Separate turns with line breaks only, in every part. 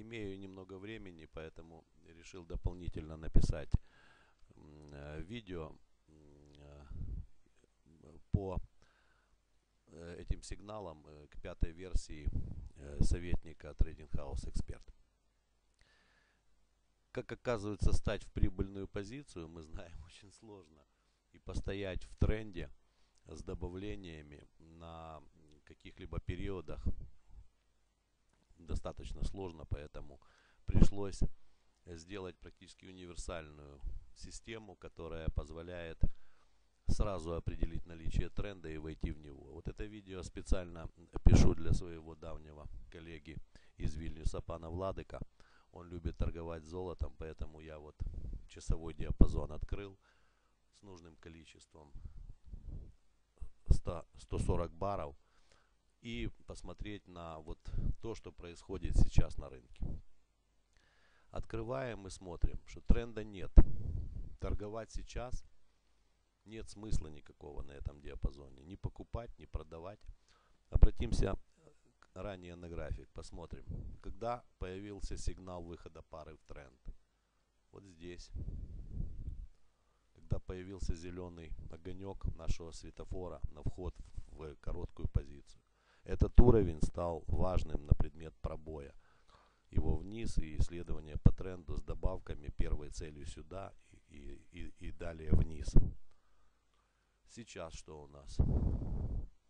Имею немного времени, поэтому решил дополнительно написать э, видео э, по э, этим сигналам к пятой версии советника Trading House Expert. Как оказывается, стать в прибыльную позицию, мы знаем, очень сложно. И постоять в тренде с добавлениями на каких-либо периодах достаточно сложно, поэтому пришлось сделать практически универсальную систему, которая позволяет сразу определить наличие тренда и войти в него. Вот это видео специально пишу для своего давнего коллеги из Вильнюса, пана Владыка. Он любит торговать золотом, поэтому я вот часовой диапазон открыл с нужным количеством 100, 140 баров и посмотреть на вот то, что происходит сейчас на рынке. Открываем и смотрим, что тренда нет. Торговать сейчас нет смысла никакого на этом диапазоне. Ни покупать, ни продавать. Обратимся ранее на график, посмотрим. Когда появился сигнал выхода пары в тренд? Вот здесь. Когда появился зеленый огонек нашего светофора на вход в. Этот уровень стал важным на предмет пробоя его вниз и исследования по тренду с добавками первой целью сюда и, и, и далее вниз. Сейчас что у нас?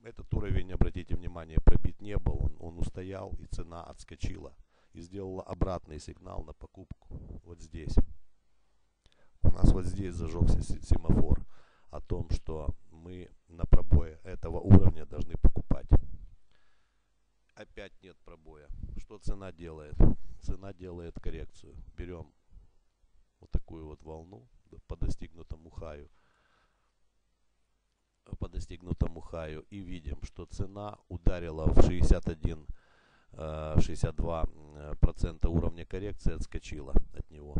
Этот уровень, обратите внимание, пробит не был, он, он устоял и цена отскочила и сделала обратный сигнал на покупку вот здесь. У нас вот здесь зажегся семафор о том, что мы на пробое этого уровня должны покупать опять нет пробоя. Что цена делает? Цена делает коррекцию. Берем вот такую вот волну по достигнутому хаю по достигнутому хаю и видим, что цена ударила в 61 62 э, процента уровня коррекции отскочила от него.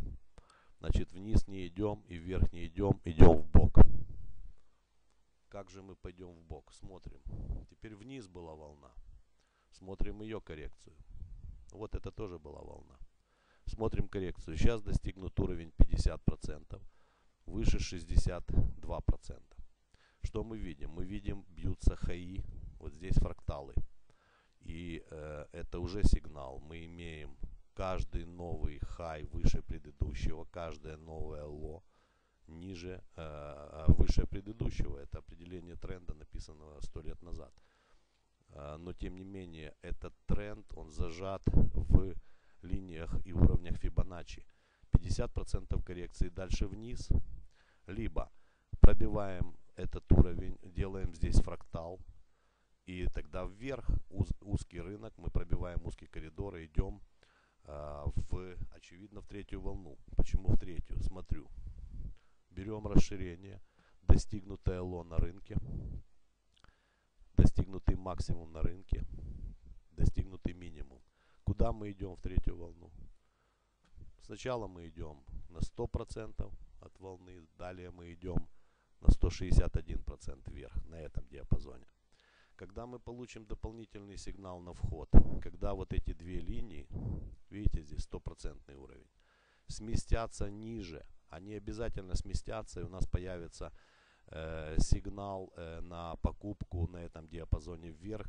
Значит, вниз не идем и вверх не идем, идем в бок. Как же мы пойдем в бок? Смотрим. Теперь вниз была волна. Смотрим ее коррекцию. Вот это тоже была волна. Смотрим коррекцию. Сейчас достигнут уровень 50%. Выше 62%. Что мы видим? Мы видим, бьются хаи. Вот здесь фракталы. И э, это уже сигнал. Мы имеем каждый новый хай выше предыдущего, каждое новое ло ниже, э, выше предыдущего. Это определение тренда, написанного сто лет назад. А, но тем не менее этот тренд, он зажат в линиях и уровнях Фибоначчи. 50% коррекции дальше вниз, либо пробиваем этот уровень, делаем здесь фрактал, и тогда вверх уз, узкий рынок, мы пробиваем узкий коридор и идем э, в, очевидно, в третью волну. Почему в третью? Смотрю. Берем расширение, достигнутое ло на рынке, достигнутый максимум на рынке, достигнутый минимум. Куда мы идем в третью волну? Сначала мы идем на 100% от волны, далее мы идем на 161% вверх на этом диапазоне. Когда мы получим дополнительный сигнал на вход, когда вот эти две линии, видите здесь стопроцентный уровень, сместятся ниже, они обязательно сместятся и у нас появится сигнал э, на покупку на этом диапазоне вверх,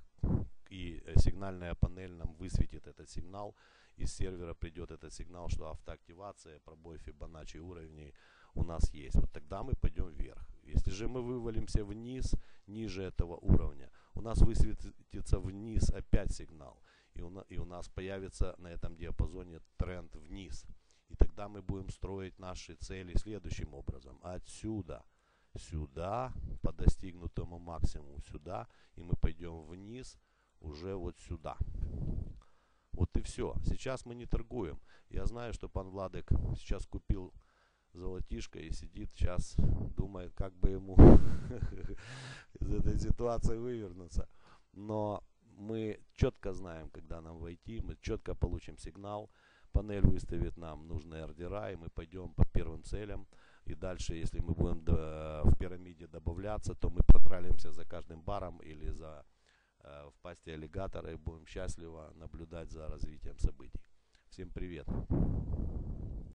и э, сигнальная панель нам высветит этот сигнал, из сервера придет этот сигнал, что автоактивация, пробой Fibonacci уровней у нас есть. Вот тогда мы пойдем вверх. Если же мы вывалимся вниз, ниже этого уровня, у нас высветится вниз опять сигнал. И у, и у нас появится на этом диапазоне тренд вниз. И тогда мы будем строить наши цели следующим образом. Отсюда – сюда, по достигнутому максимуму сюда, и мы пойдем вниз уже вот сюда. Вот и все. Сейчас мы не торгуем. Я знаю, что пан Владик сейчас купил золотишко и сидит сейчас, думает, как бы ему из этой ситуации вывернуться. Но мы четко знаем, когда нам войти, мы четко получим сигнал, панель выставит нам нужные ордера, и мы пойдем по первым целям. И дальше, если мы будем в пирамиде добавляться, то мы протралимся за каждым баром или за э, в пасти аллигатора и будем счастливо наблюдать за развитием событий. Всем Всем привет.